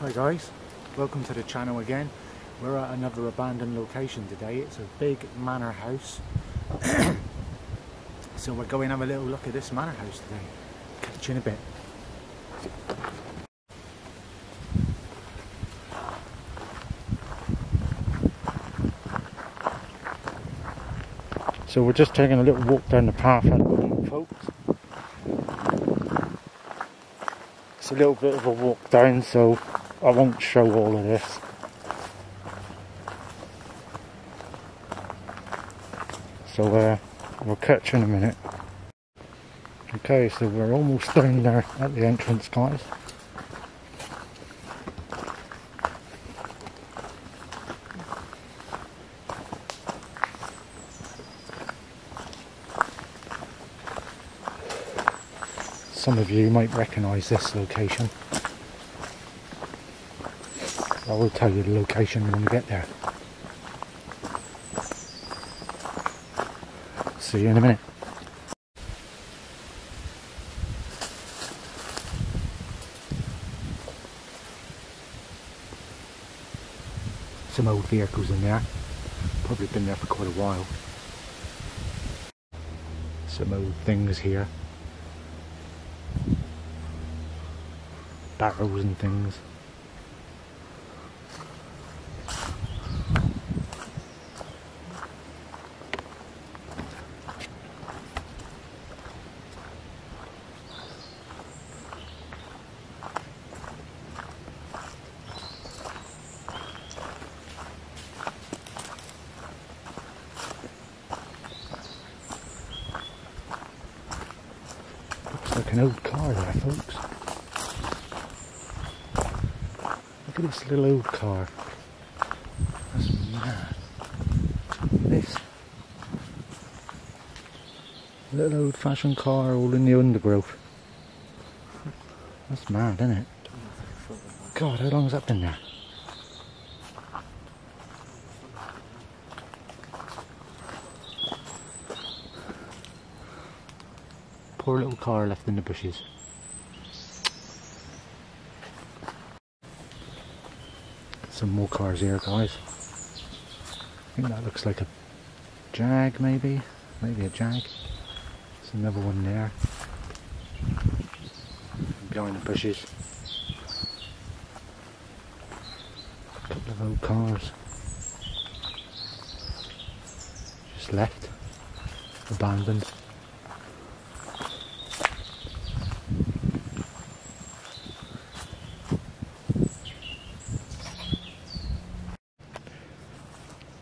Hi guys, welcome to the channel again. We're at another abandoned location today. It's a big manor house. so we're going to have a little look at this manor house today. Catch you in a bit. So we're just taking a little walk down the path at the moment, folks. It's a little bit of a walk down, so I won't show all of this. So uh, we'll catch you in a minute. Okay, so we're almost down there at the entrance, guys. Some of you might recognise this location. I will tell you the location when we get there. See you in a minute. Some old vehicles in there. Probably been there for quite a while. Some old things here. Barrels and things. An old car there, folks. Look at this little old car. That's mad. This little old fashioned car all in the undergrowth. That's mad, isn't it? God, how long has that been there? Poor little car left in the bushes. Some more cars here, guys. I think that looks like a Jag, maybe. Maybe a Jag. There's another one there. Behind the bushes. A couple of old cars. Just left. Abandoned.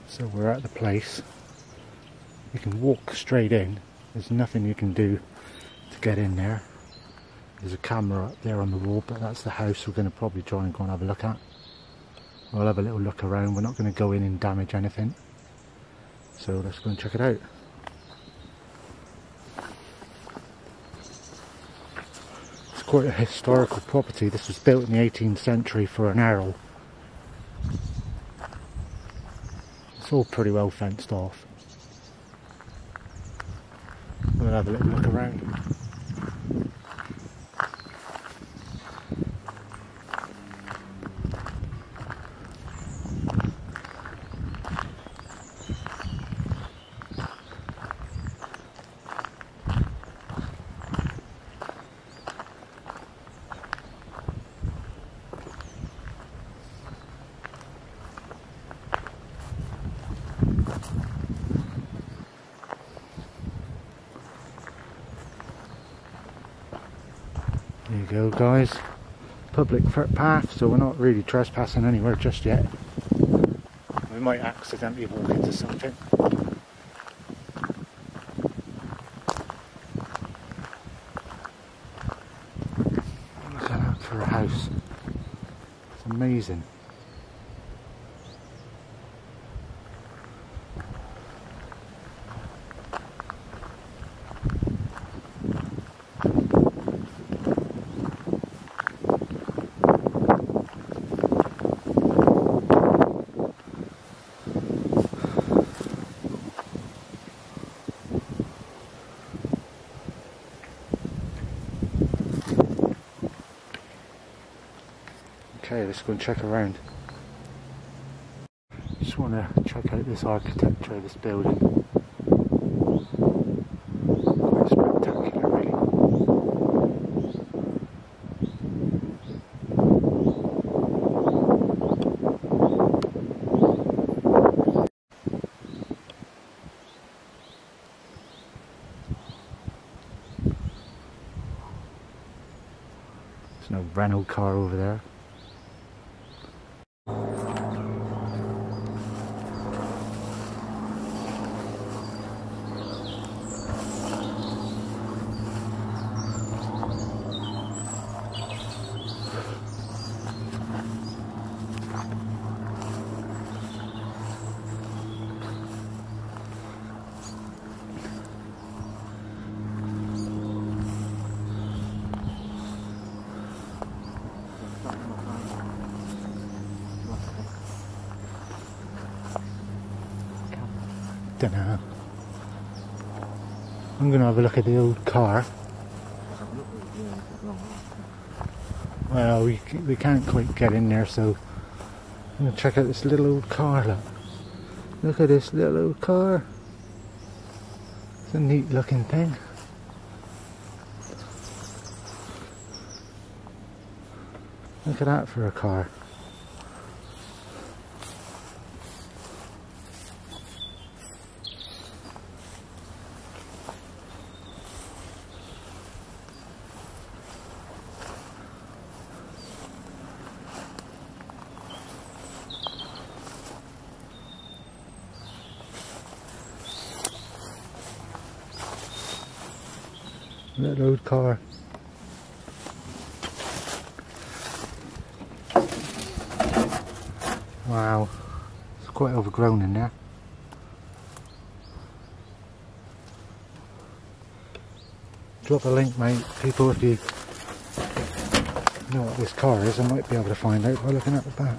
So we're at the place. You can walk straight in. There's nothing you can do to get in there. There's a camera up there on the wall, but that's the house we're going to probably try and go and have a look at. We'll have a little look around. We're not going to go in and damage anything. So let's go and check it out. It's quite a historical property. This was built in the 18th century for an earl. All pretty well fenced off. We'll have a little look around. There you go, guys. Public footpath, so we're not really trespassing anywhere just yet. We might accidentally walk into something. Look at that for a house. It's amazing. Okay, let's go and check around. Just want to check out this architecture of this building. Quite spectacular, really. There's no rental car over there. Know. I'm gonna have a look at the old car. Well, we we can't quite get in there, so I'm gonna check out this little old car. Look, look at this little old car. It's a neat looking thing. Look at that for a car. Little old car. Wow, it's quite overgrown in there. Drop a link, mate, people, if you know what this car is. I might be able to find out by looking at the back.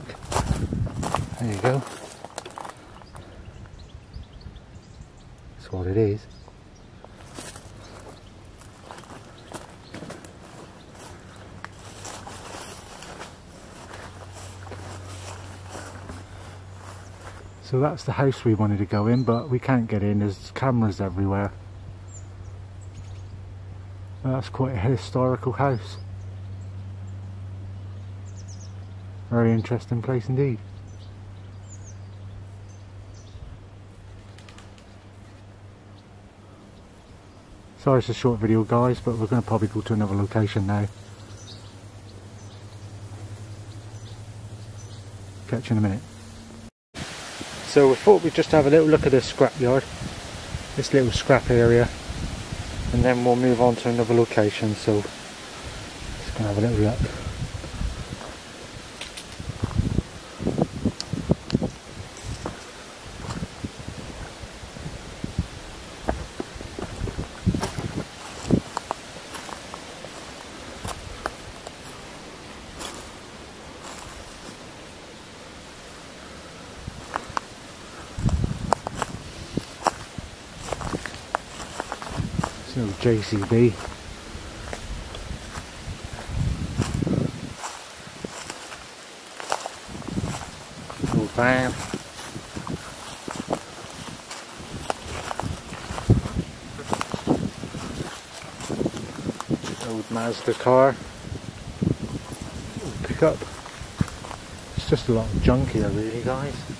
There you go. That's what it is. So that's the house we wanted to go in, but we can't get in. There's cameras everywhere. That's quite a historical house. Very interesting place indeed. Sorry it's a short video guys, but we're going to probably go to another location now. Catch you in a minute. So we thought we'd just have a little look at this scrapyard, this little scrap area, and then we'll move on to another location. So just gonna have a little look. So JCB. Old van. Old Mazda car. Pickup. It's just a lot of junk here really guys.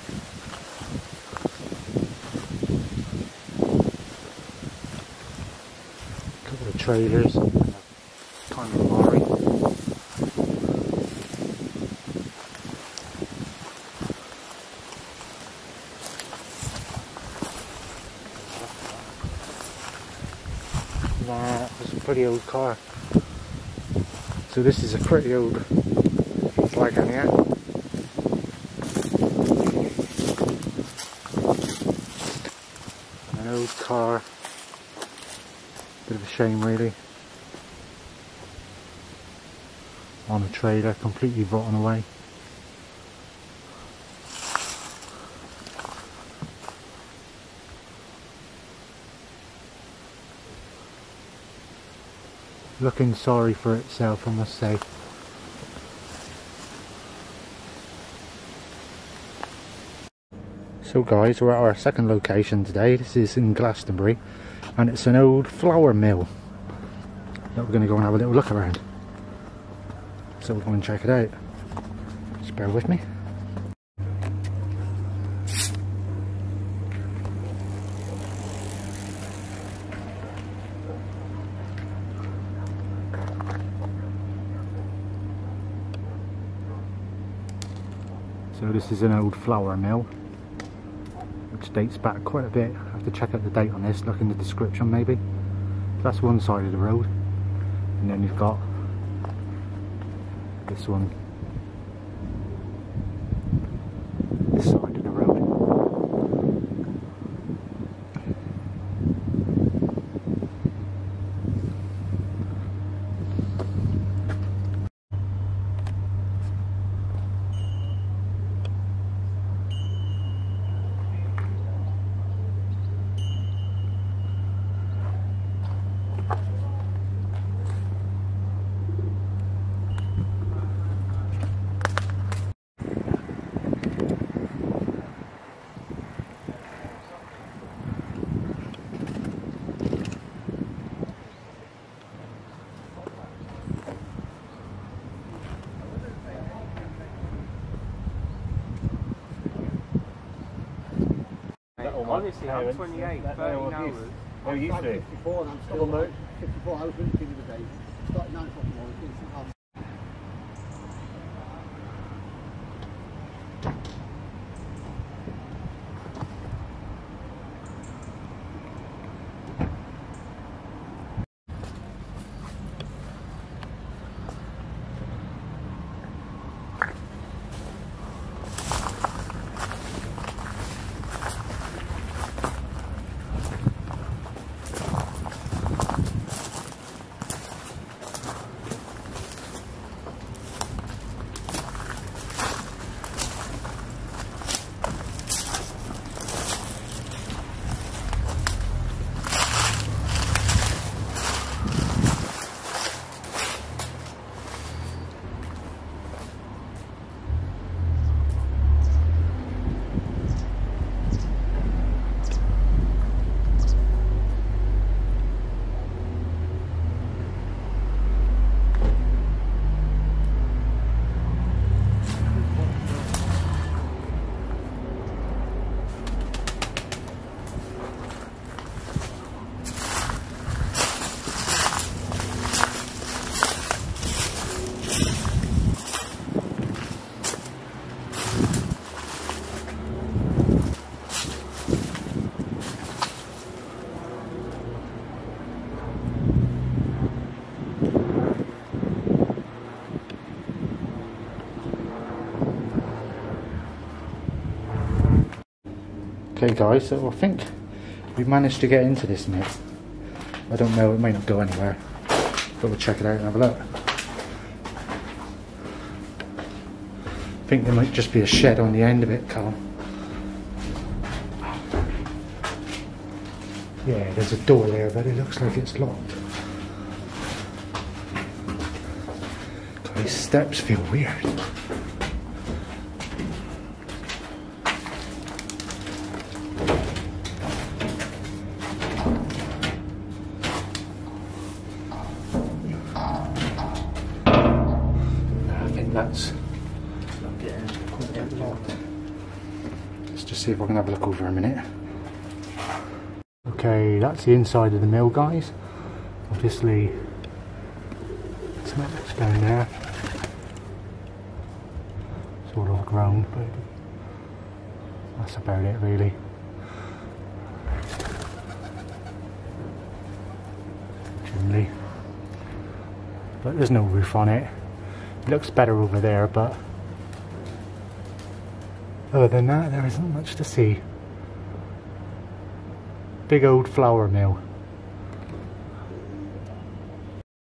Couple of trailers and uh, a kind of lorry. Nah, it's a pretty old car. So this is a pretty old wagon here. An old car. Bit of a shame really. On a trailer, completely rotten away. Looking sorry for itself, I must say. So guys, we're at our second location today. This is in Glastonbury and it's an old flour mill that we're going to go and have a little look around. So we're going to check it out. Just bear with me. So this is an old flour mill which dates back quite a bit. I have to check out the date on this, look in the description maybe. That's one side of the road and then you've got this one this side of the road. Honestly, I'm 28, 13 hours. Oh, you I'm 54 and I'm still Couple 54 hours with the other day. Started 9 o'clock in the morning, Okay guys, so I think we've managed to get into this mill. I don't know, it may not go anywhere. But we'll check it out and have a look. I think there might just be a shed on the end of it, Carl. Yeah, there's a door there, but it looks like it's locked. These steps feel weird. See if I can have a look over a minute. Okay, that's the inside of the mill, guys. Obviously, some that's down there. It's all overgrown, but that's about it, really. Chimney. But there's no roof on it. It looks better over there, but other than that, there isn't much to see. Big old flour mill.